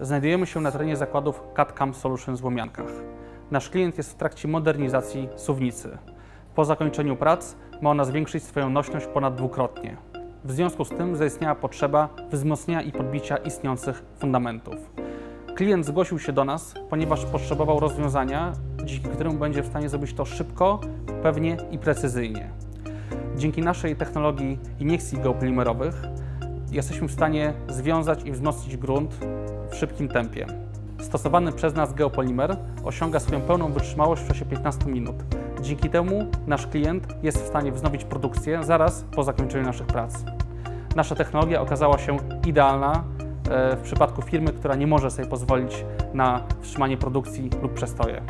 Znajdujemy się na terenie zakładów CAD-CAM Solutions w Łomiankach. Nasz klient jest w trakcie modernizacji suwnicy. Po zakończeniu prac ma ona zwiększyć swoją nośność ponad dwukrotnie. W związku z tym zaistniała potrzeba wzmocnienia i podbicia istniejących fundamentów. Klient zgłosił się do nas, ponieważ potrzebował rozwiązania, dzięki któremu będzie w stanie zrobić to szybko, pewnie i precyzyjnie. Dzięki naszej technologii iniekcji geopolimerowych jesteśmy w stanie związać i wzmocnić grunt w szybkim tempie. Stosowany przez nas geopolimer osiąga swoją pełną wytrzymałość w czasie 15 minut. Dzięki temu nasz klient jest w stanie wznowić produkcję zaraz po zakończeniu naszych prac. Nasza technologia okazała się idealna e, w przypadku firmy, która nie może sobie pozwolić na wstrzymanie produkcji lub przestoje.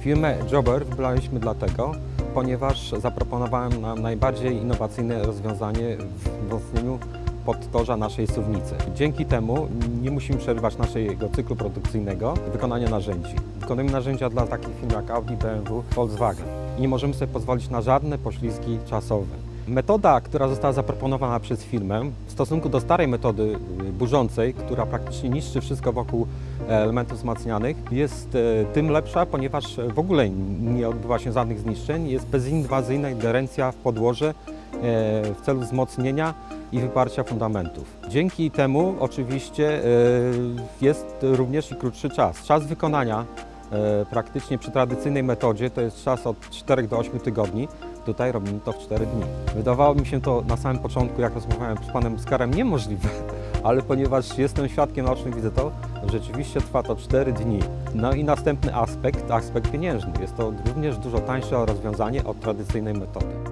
Firmę Jobber wybraliśmy dlatego, ponieważ zaproponowałem nam najbardziej innowacyjne rozwiązanie w wzmocnieniu podtorza naszej suwnicy. Dzięki temu nie musimy przerywać naszego cyklu produkcyjnego wykonania narzędzi. Wykonujemy narzędzia dla takich firm jak Audi, BMW, Volkswagen nie możemy sobie pozwolić na żadne poślizgi czasowe. Metoda, która została zaproponowana przez firmę w stosunku do starej metody y, burzącej, która praktycznie niszczy wszystko wokół elementów wzmacnianych, jest e, tym lepsza, ponieważ w ogóle nie odbywa się żadnych zniszczeń, jest bezinwazyjna ingerencja w podłoże e, w celu wzmocnienia i wyparcia fundamentów. Dzięki temu oczywiście e, jest również i krótszy czas. Czas wykonania e, praktycznie przy tradycyjnej metodzie to jest czas od 4 do 8 tygodni. Tutaj robimy to w 4 dni. Wydawało mi się to na samym początku, jak rozmawiałem z panem Skarem, niemożliwe, ale ponieważ jestem świadkiem naocznym, widzę to, rzeczywiście trwa to 4 dni. No i następny aspekt, aspekt pieniężny. Jest to również dużo tańsze rozwiązanie od tradycyjnej metody.